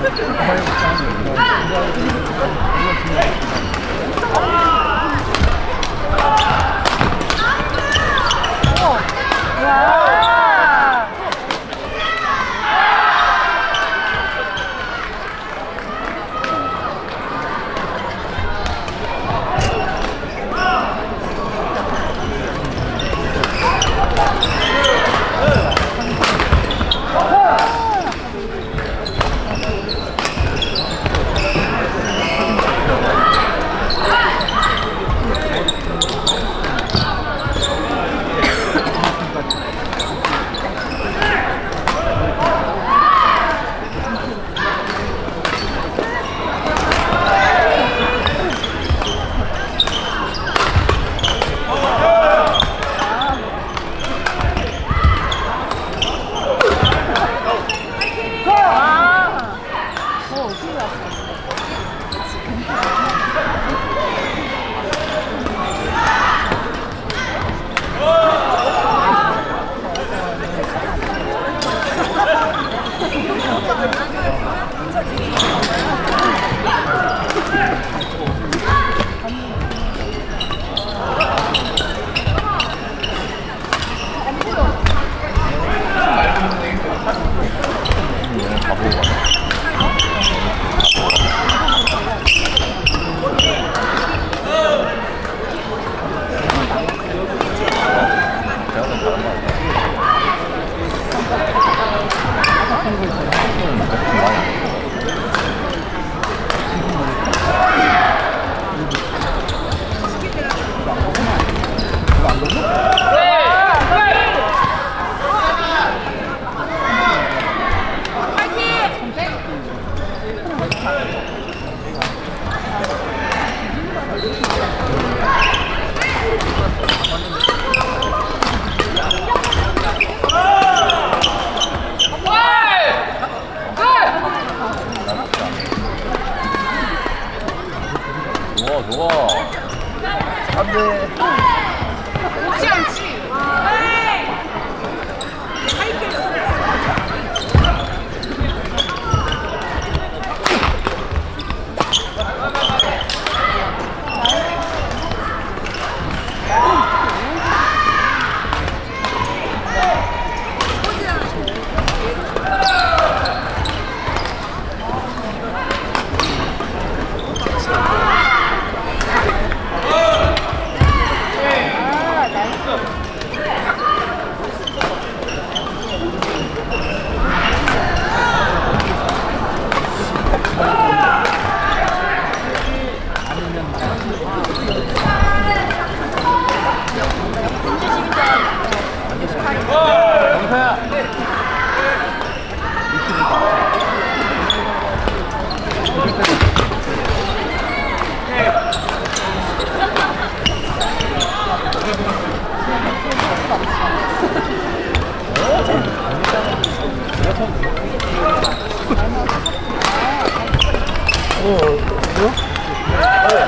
欢迎我加入。我跑不完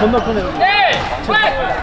건너편에 여기. 나이스!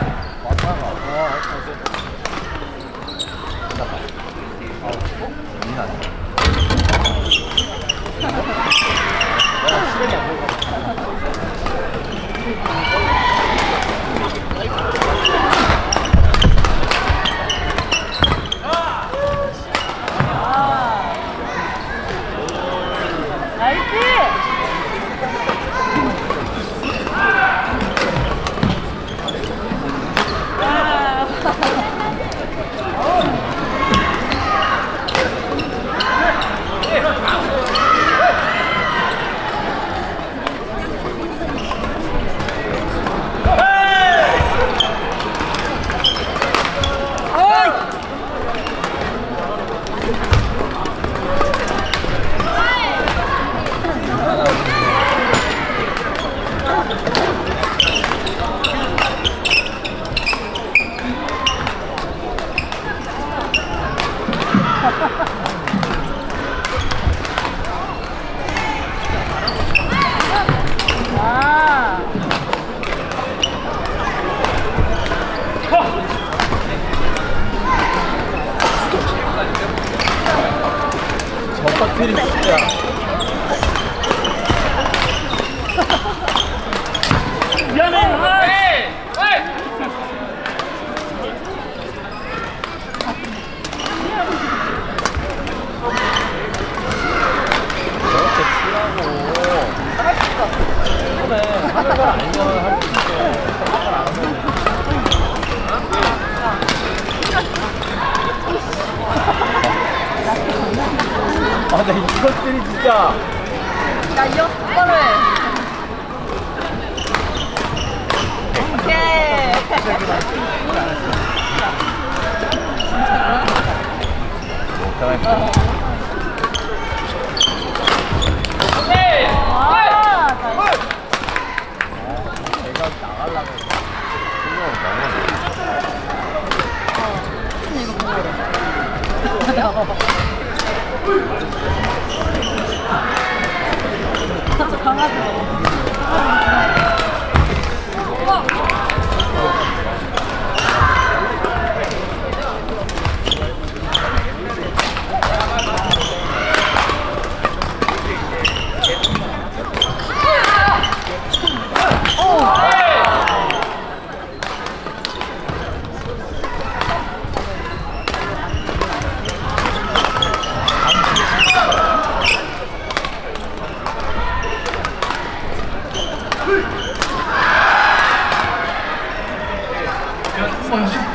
얘네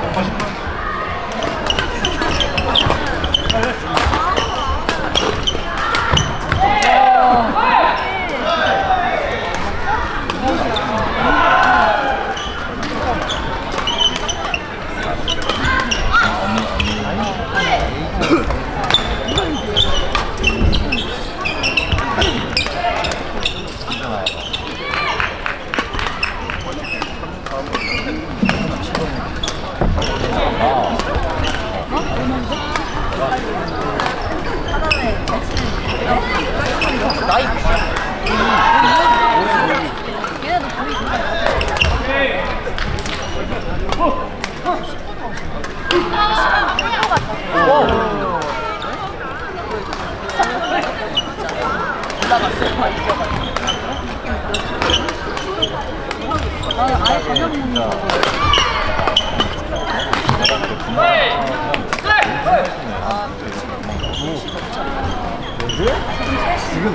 지? 지금.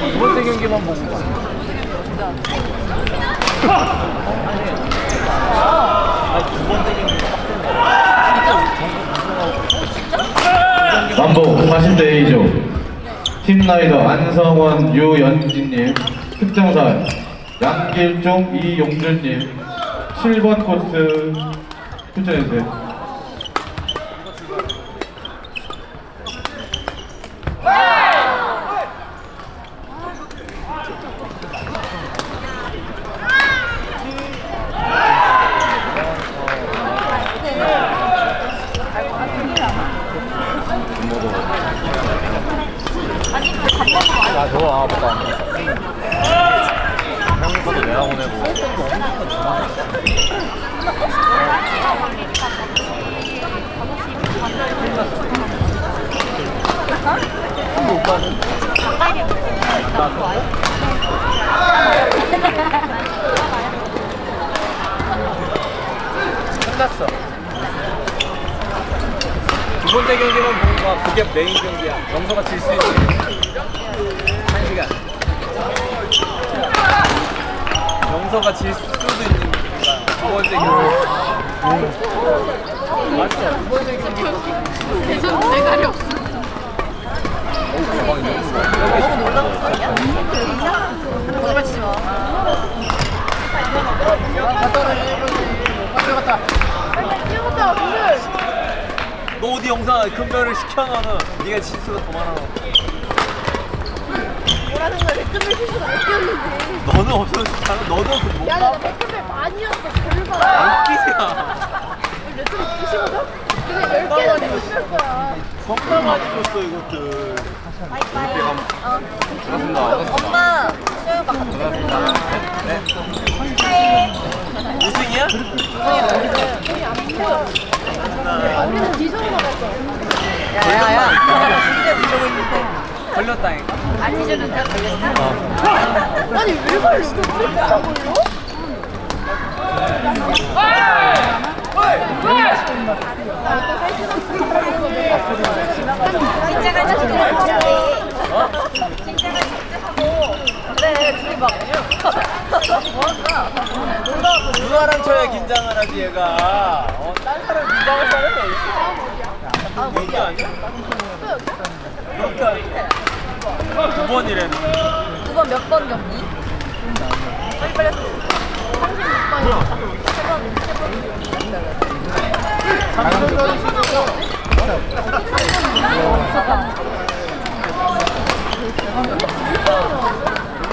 두 번째 경기만 보고 가. 아니, 두 번째 경기 남북 40대 A조 팀라이더 안성원 유연진님 특정사 양길종 이용준님. 7번 코트 추천해주세요 안 먹어. 야 좋아 아빠. 형님도 내가 보내고. 한국 오빠는? 나도. 끝났어. 두 번째 경기만 보는 거야 그게 메인 경기야 영서가 질 수 있는 한 시간 영서가 질 수도 있는 거야 두 번째 경기 맞죠? 두 번째 경기 계속 대가리 없어. 오버치지 마. 너 어디 영상 금별을 시켜? 너는 네가 실수가 더 많아. 뭐라는 거야? 댓글 실수가 몇 개였는데. 너는 없어졌잖아 너도 그못 야, 나 댓글 많이었어. 별봐 웃기지야 댓글 90거든? 근데 10개는 댓글 거야. 겁나 많이 줬어 이것들. 엄마 수영이 막 같이 우승이야? 우 리는 디저트 먹었어 야야야. 있는데. 걸렸다니까 알티즈는 다 걸렸어? 아니 왜 걸려? 이거 왜 걸려? 진짜가 진짜. 진짜가 진짜 하고. 그래 둘이 막. 뭐할까? 누나랑 쳐야 긴장을 하지 얘가 어, 딴 사람 긴장할 사람이 어딨어 여기 아니야? 그러니까 두 번이래는 두번 몇번 경기? 빨리 빨리. 3에서 나오고 아니